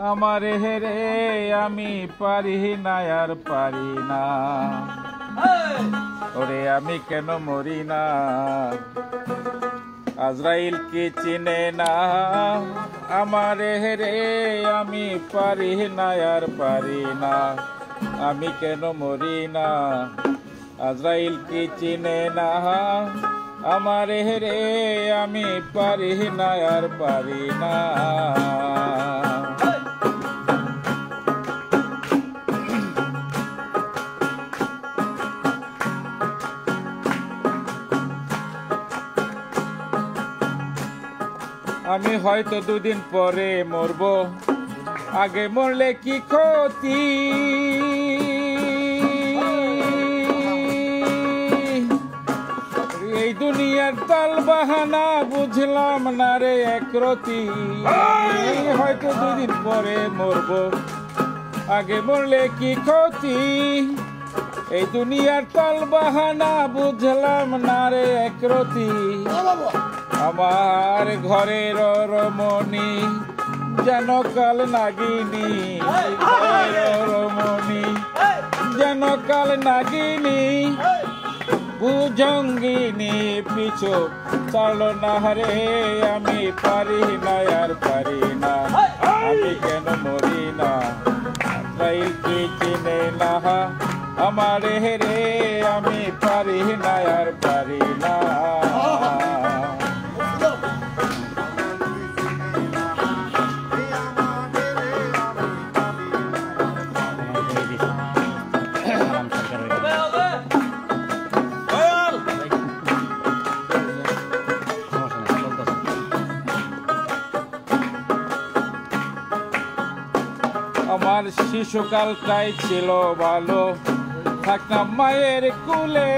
আমার হেরে আমি পারি না, আর পারি না। ওরে আমি কেন মরি না? আজরাইল কি চিনে না? আমার হেরে আমি পারি না, আর পারি না। আমি কেন মরি না? আজরাইল কি চিনে না? আমার হেরে আমি পারি না, আর পারি না। আমি হয়তো দুদিন পরে মরব। আগে মরলে কি ক্ষতি? এই দুনিয়ার তাল বাহানা বুঝলাম না রে একরতি হয়তো দুদিন পরে মরব। আগে মরলে কি ক্ষতি? এই দুনিয়ার তাল বাহানা বুঝলাম না রে একরতি আমার ঘরের রমণী যেন কাল নাগিনী রমণী যেন কাল নাগিনী বুঝঙ্গিনী পিছু চলো না রে, আমি পারি না, আর পারি না। আমি কেন মরি না? রাইল কি চিনে না? আমার হেরে আমি পারি না, আর পারি না। আমার শিশুকালটাই ছিল ভালো। থাকতাম মায়ের কুলে।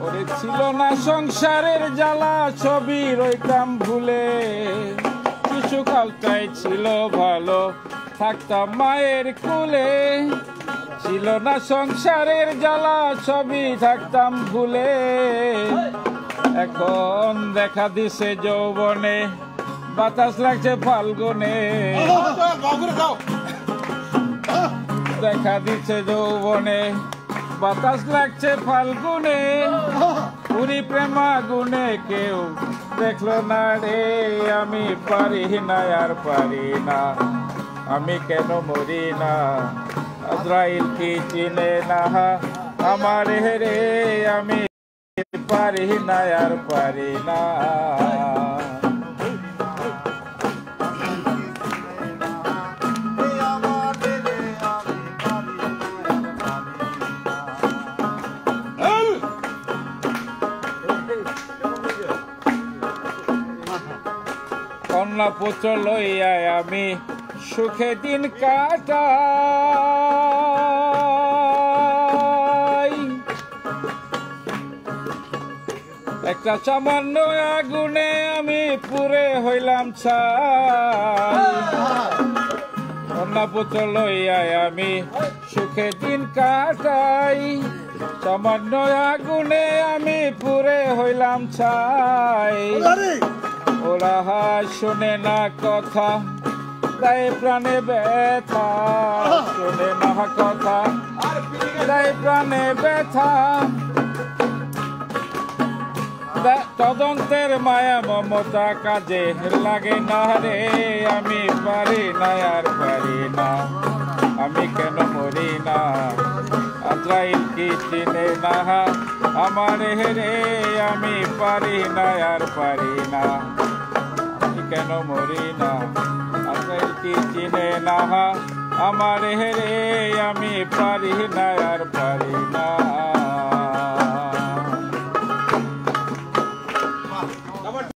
ওরে ছিল না সংসারের জ্বালা, ছবি রইতাম ভুলে। শিশুকালটাই ছিল ভালো। থাকতাম মায়ের কুলে। ছিল না সংসারের জ্বালা, ছবি থাকতাম ভুলে। এখন দেখা দিছে যৌবনে, বাতাস লাগছে ফাল্গুনে। দেখা দিছে যৌবনে, বাতাস লাগছে ফাল্গুনে। পুরি প্রেমা গুনে কেউ দেখল না রে, আমি পারি না, আর পারি না। আমি কেন মরি না? আজরাইল কি চিনে না? আমার হেরে আমি পারি না আর পারি না। কন্যা পুত্র লইয়া আমি সুখে দিন কাটাই। একটা সামান্য আগুনে আমি পুরে হইলাম আমি সুখে দিন কাটাই। সামান্য আগুনে আমি পুরে হইলাম ছাই। ওরা শোনে না কথা তাই প্রাণে ব্যথা। শোনে না কথা তাই প্রাণে ব্যথা। তদন্তের মায়া মমতা কাজে লাগে না রে, আমি পারি না, আর পারি না। আমি কেন মরি না? আজরাইল কি চিনে না? আমার হেরে আমি পারি না, আর পারি না। আমি কেন মরি না? আজরাইল কি চিনে না? আমার হেরে আমি পারি না